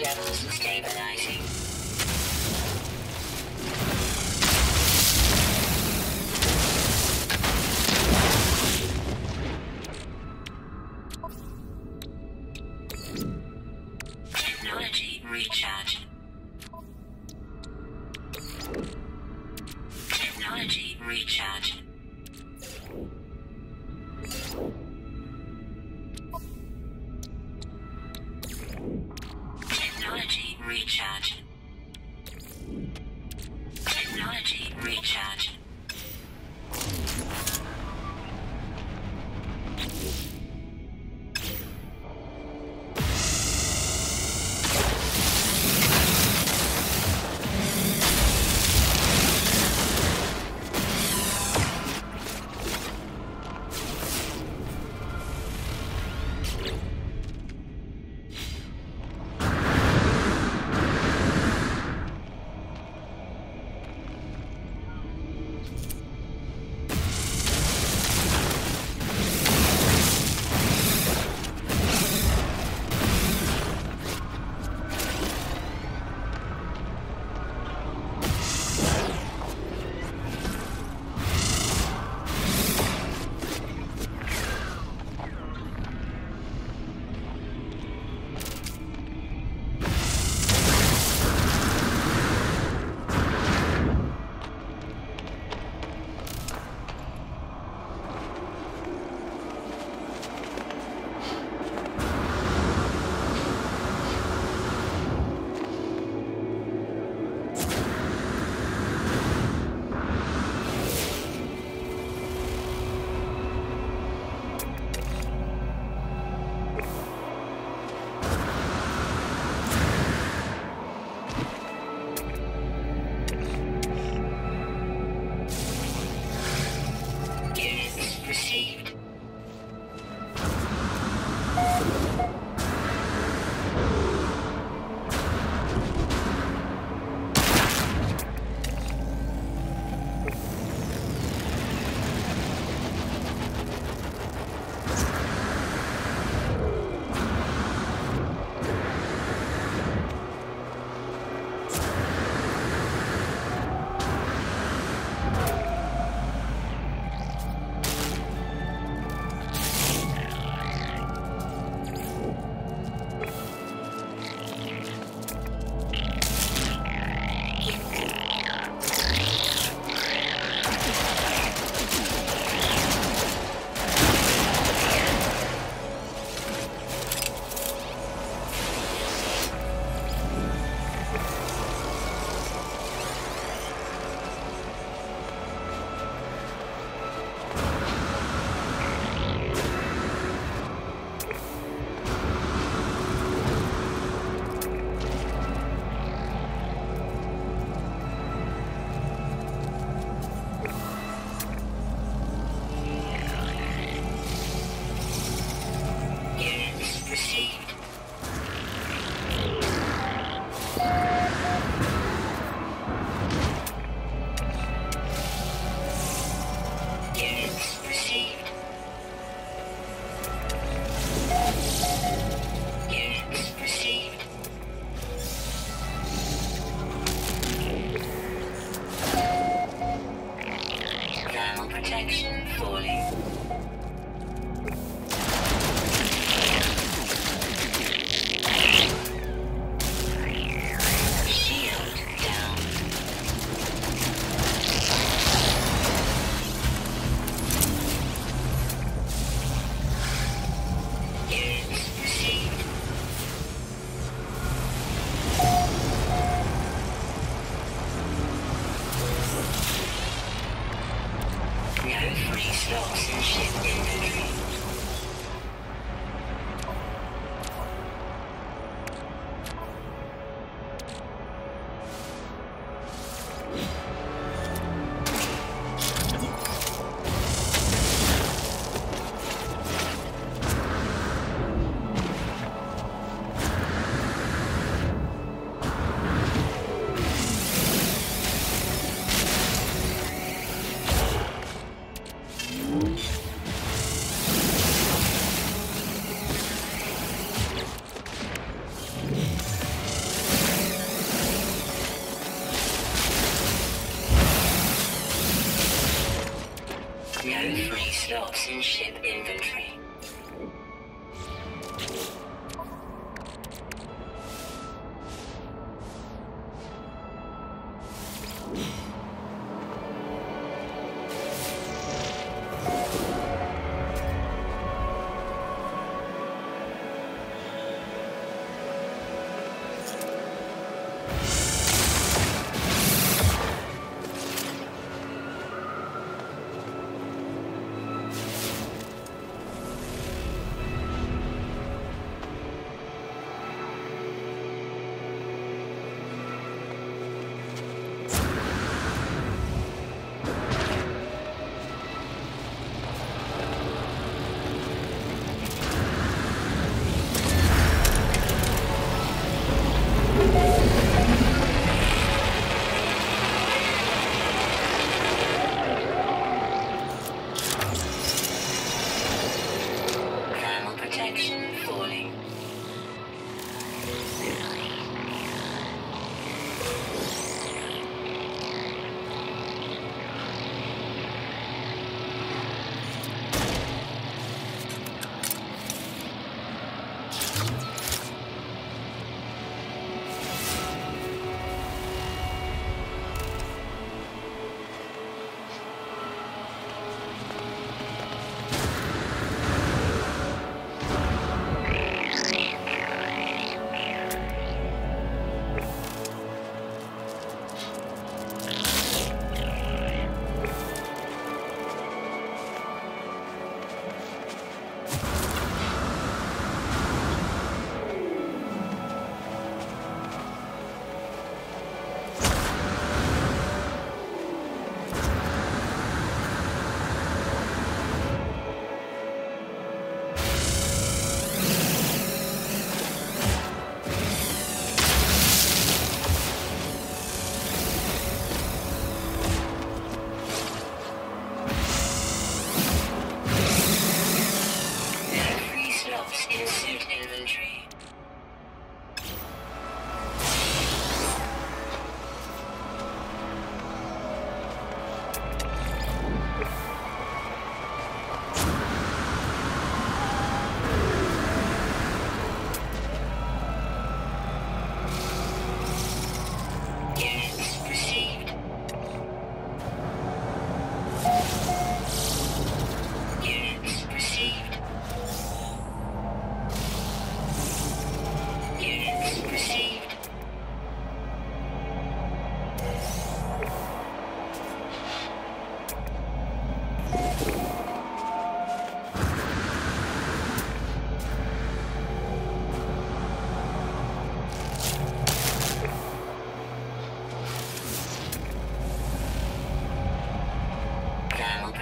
Level stabilizing.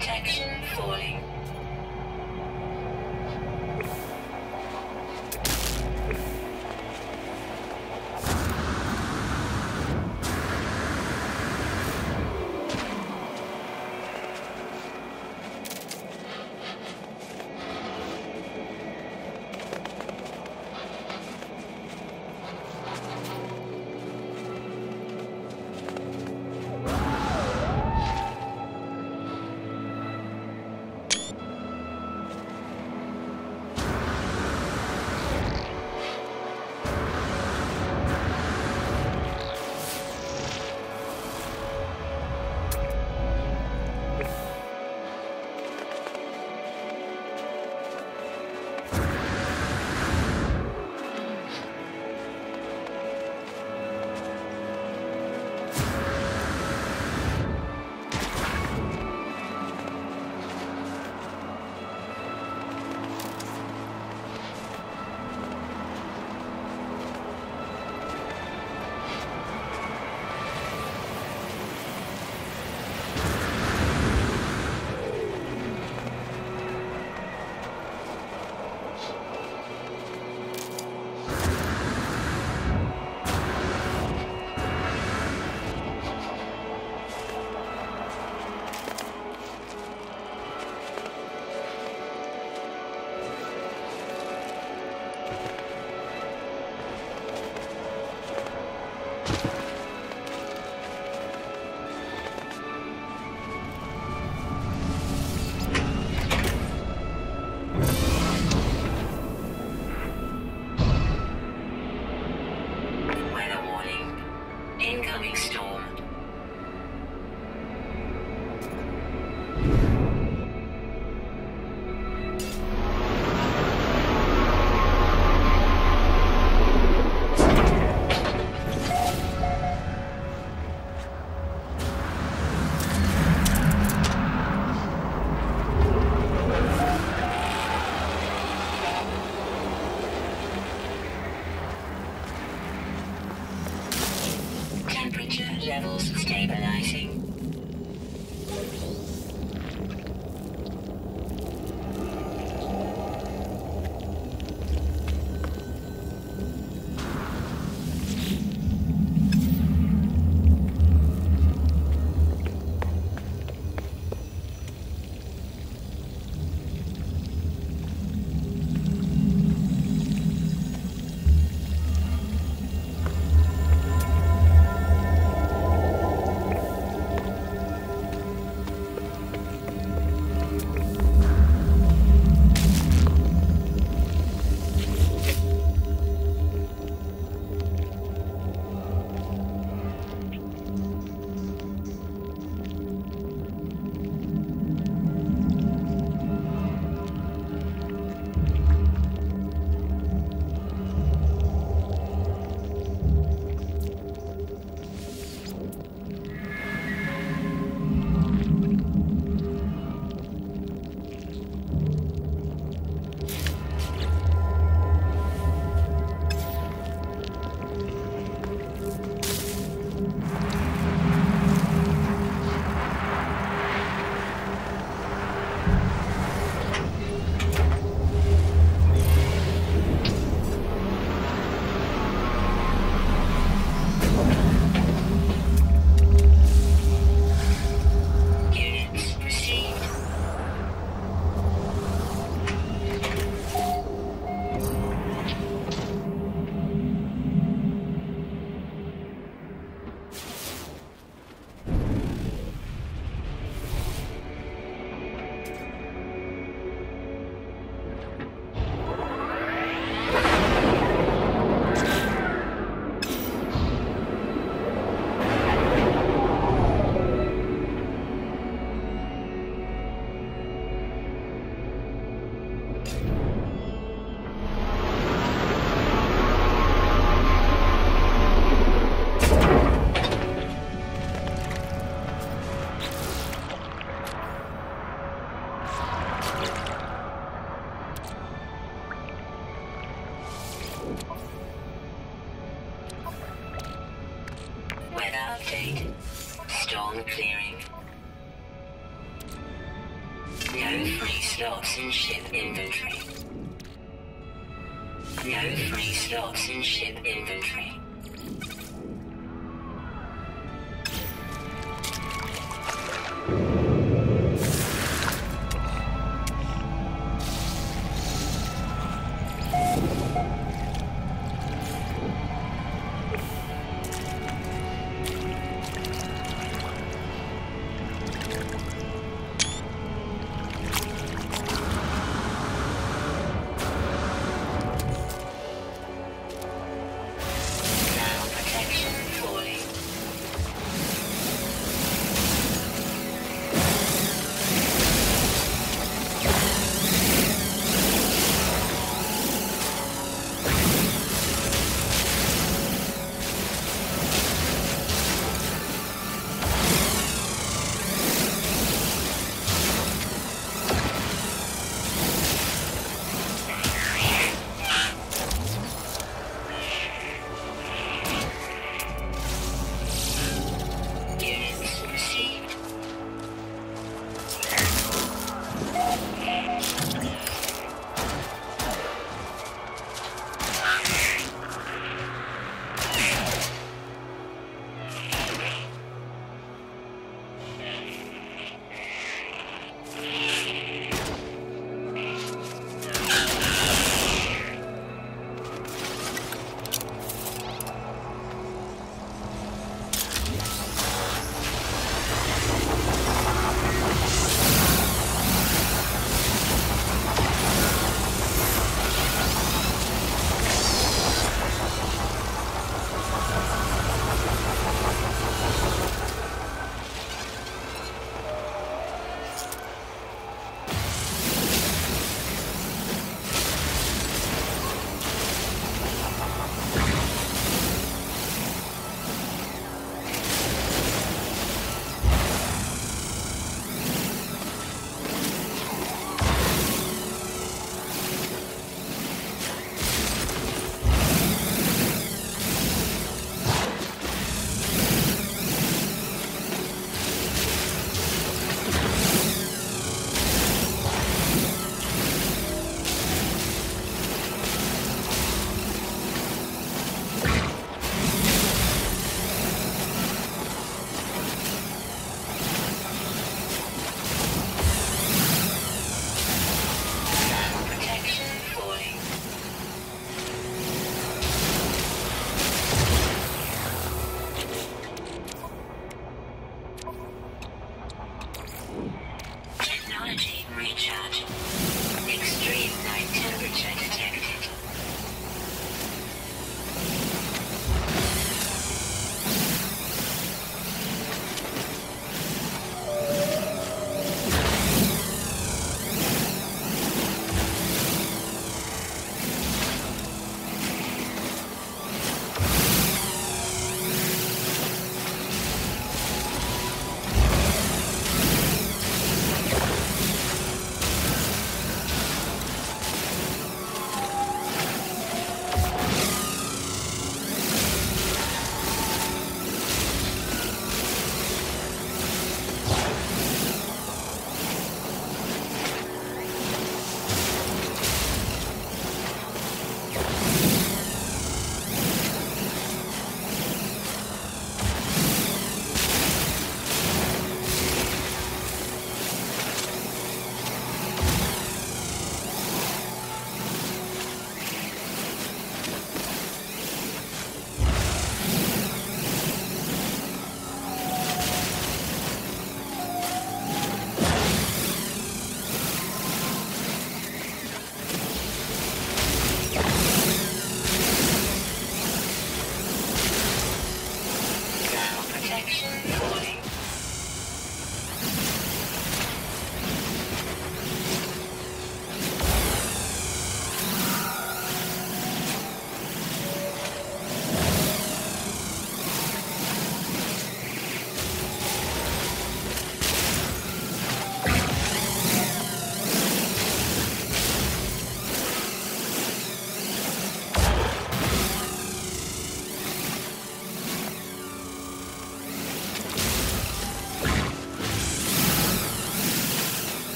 Protection falling. Talk 新。